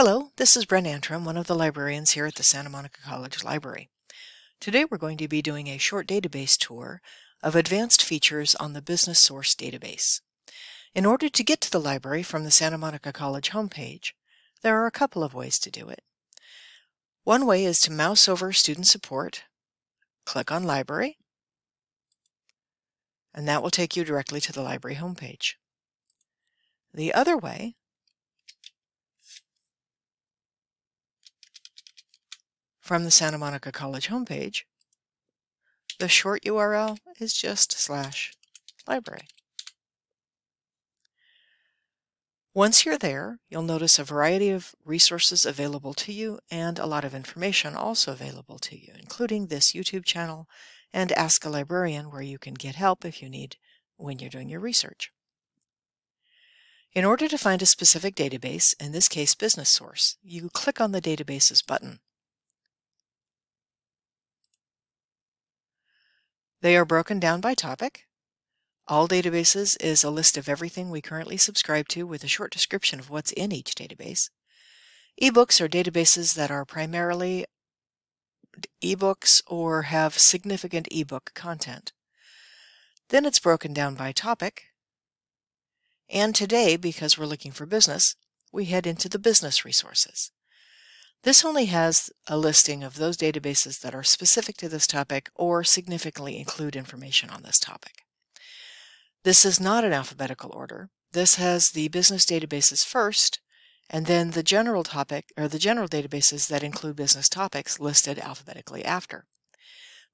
Hello, this is Bren Antrim, one of the librarians here at the Santa Monica College Library. Today we're going to be doing a short database tour of advanced features on the Business Source database. In order to get to the library from the Santa Monica College homepage, there are a couple of ways to do it. One way is to mouse over Student Support, click on Library, and that will take you directly to the library homepage. The other way from the Santa Monica College homepage, the short URL is just slash library. Once you're there, you'll notice a variety of resources available to you and a lot of information also available to you, including this YouTube channel and Ask a Librarian where you can get help if you need when you're doing your research. In order to find a specific database, in this case Business Source, you click on the Databases button. They are broken down by topic. All databases is a list of everything we currently subscribe to with a short description of what's in each database. Ebooks are databases that are primarily ebooks or have significant ebook content. Then it's broken down by topic. And today, because we're looking for business, we head into the business resources. This only has a listing of those databases that are specific to this topic or significantly include information on this topic. This is not an alphabetical order. This has the business databases first, and then the general topic or the general databases that include business topics listed alphabetically after.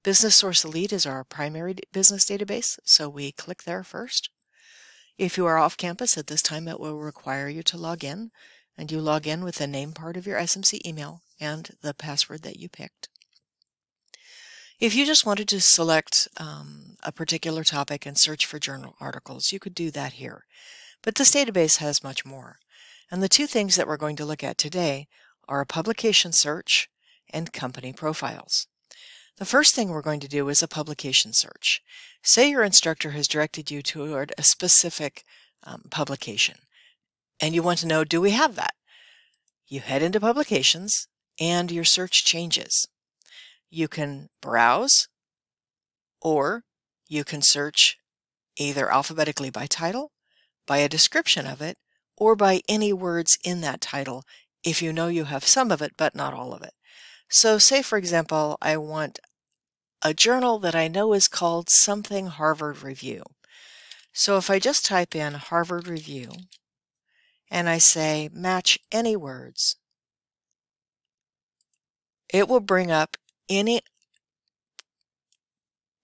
Business Source Elite is our primary business database, so we click there first. If you are off campus at this time, it will require you to log in and you log in with the name part of your SMC email and the password that you picked. If you just wanted to select um, a particular topic and search for journal articles, you could do that here. But this database has much more. And the two things that we're going to look at today are a publication search and company profiles. The first thing we're going to do is a publication search. Say your instructor has directed you toward a specific um, publication and you want to know, do we have that? You head into publications and your search changes. You can browse or you can search either alphabetically by title, by a description of it, or by any words in that title if you know you have some of it but not all of it. So say for example, I want a journal that I know is called something Harvard Review. So if I just type in Harvard Review, and I say match any words, it will bring up any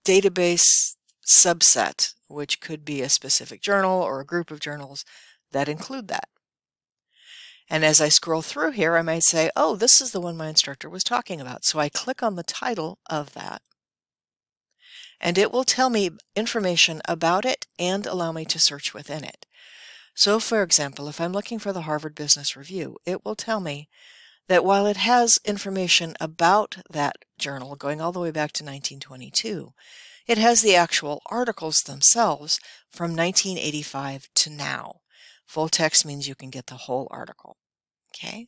database subset, which could be a specific journal or a group of journals that include that. And as I scroll through here, I might say, oh, this is the one my instructor was talking about. So I click on the title of that, and it will tell me information about it and allow me to search within it. So for example, if I'm looking for the Harvard Business Review, it will tell me that while it has information about that journal going all the way back to 1922, it has the actual articles themselves from 1985 to now. Full text means you can get the whole article. Okay.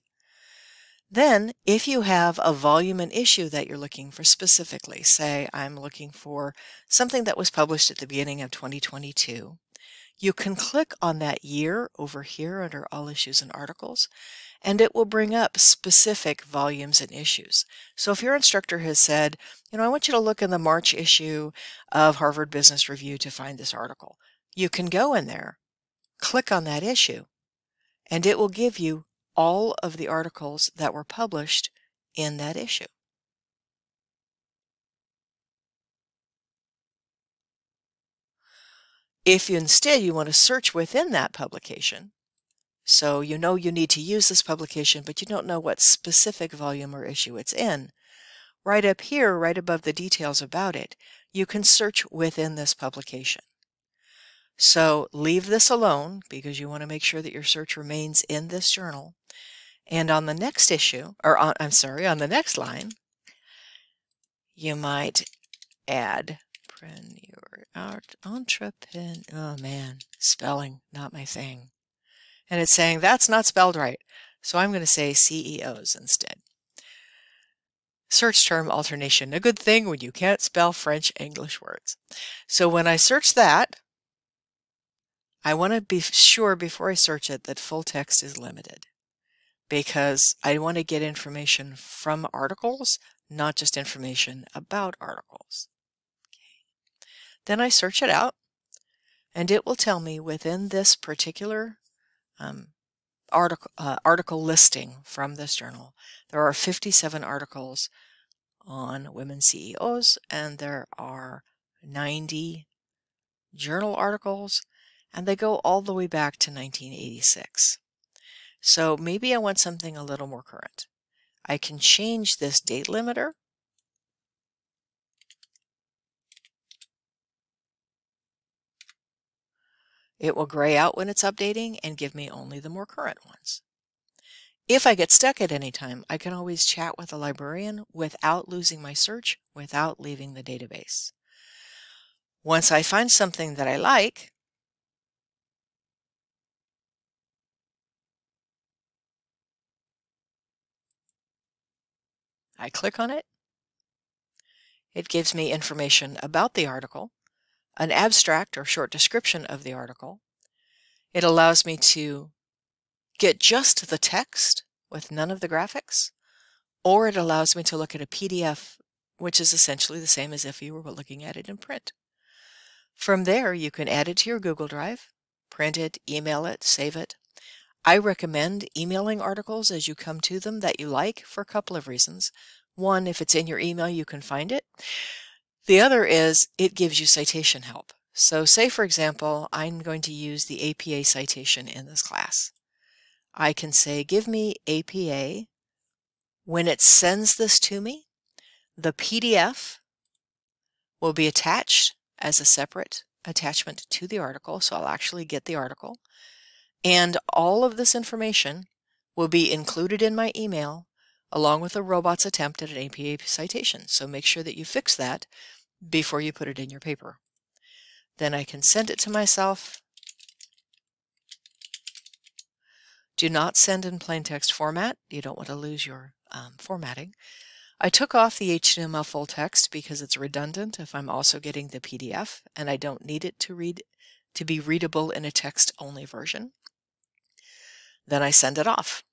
Then, if you have a volume and issue that you're looking for specifically, say I'm looking for something that was published at the beginning of 2022, you can click on that year over here under All Issues and Articles, and it will bring up specific volumes and issues. So if your instructor has said, you know, I want you to look in the March issue of Harvard Business Review to find this article, you can go in there, click on that issue, and it will give you all of the articles that were published in that issue. If instead you want to search within that publication, so you know you need to use this publication, but you don't know what specific volume or issue it's in, right up here, right above the details about it, you can search within this publication. So leave this alone because you want to make sure that your search remains in this journal. And on the next issue, or on, I'm sorry, on the next line, you might add art, entrepreneur. Oh man, spelling, not my thing. And it's saying that's not spelled right. So I'm going to say CEOs instead. Search term alternation, a good thing when you can't spell French English words. So when I search that, I want to be sure before I search it that full text is limited because I want to get information from articles, not just information about articles. Then I search it out and it will tell me within this particular um, article, uh, article listing from this journal, there are 57 articles on women CEOs and there are 90 journal articles and they go all the way back to 1986. So maybe I want something a little more current. I can change this date limiter. It will gray out when it's updating and give me only the more current ones. If I get stuck at any time, I can always chat with a librarian without losing my search, without leaving the database. Once I find something that I like, I click on it. It gives me information about the article, an abstract or short description of the article. It allows me to get just the text with none of the graphics, or it allows me to look at a PDF, which is essentially the same as if you were looking at it in print. From there, you can add it to your Google Drive, print it, email it, save it. I recommend emailing articles as you come to them that you like for a couple of reasons. One, if it's in your email, you can find it. The other is it gives you citation help. So say, for example, I'm going to use the APA citation in this class. I can say, give me APA. When it sends this to me, the PDF will be attached as a separate attachment to the article. So I'll actually get the article. And all of this information will be included in my email along with a robot's attempt at an APA citation. So make sure that you fix that before you put it in your paper. Then I can send it to myself. Do not send in plain text format. You don't want to lose your um, formatting. I took off the HTML full text because it's redundant if I'm also getting the PDF and I don't need it to read to be readable in a text-only version. Then I send it off.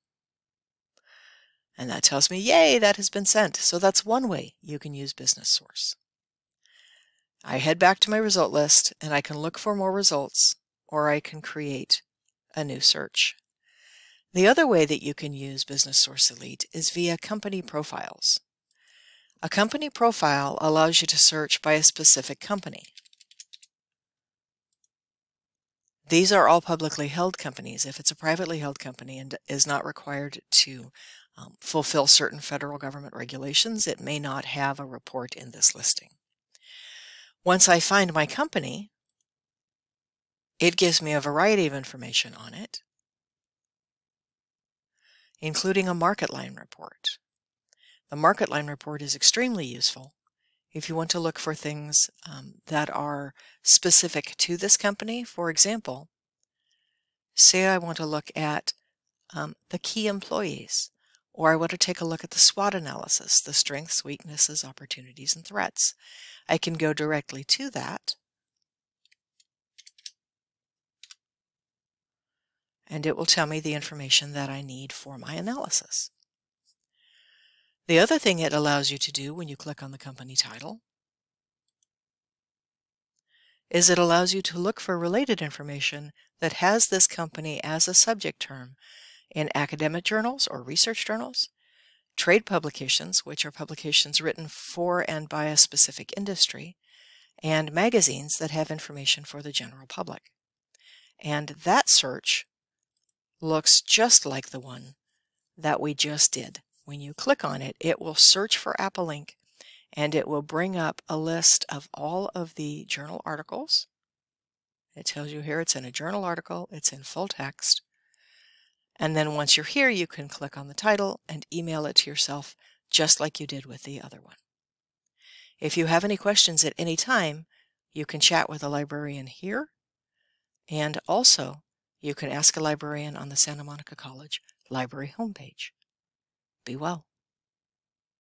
And that tells me, yay, that has been sent. So that's one way you can use Business Source. I head back to my result list and I can look for more results or I can create a new search. The other way that you can use Business Source Elite is via company profiles. A company profile allows you to search by a specific company. These are all publicly held companies. If it's a privately held company and is not required to um, fulfill certain federal government regulations, it may not have a report in this listing. Once I find my company, it gives me a variety of information on it, including a MarketLine report. The MarketLine report is extremely useful if you want to look for things um, that are specific to this company. For example, say I want to look at um, the key employees, or I want to take a look at the SWOT analysis, the strengths, weaknesses, opportunities, and threats. I can go directly to that and it will tell me the information that I need for my analysis. The other thing it allows you to do when you click on the company title is it allows you to look for related information that has this company as a subject term in academic journals or research journals, trade publications, which are publications written for and by a specific industry, and magazines that have information for the general public. And that search looks just like the one that we just did. When you click on it, it will search for Apple Inc. and it will bring up a list of all of the journal articles. It tells you here it's in a journal article, it's in full text. And then once you're here, you can click on the title and email it to yourself just like you did with the other one. If you have any questions at any time, you can chat with a librarian here, and also you can ask a librarian on the Santa Monica College library homepage. Be well.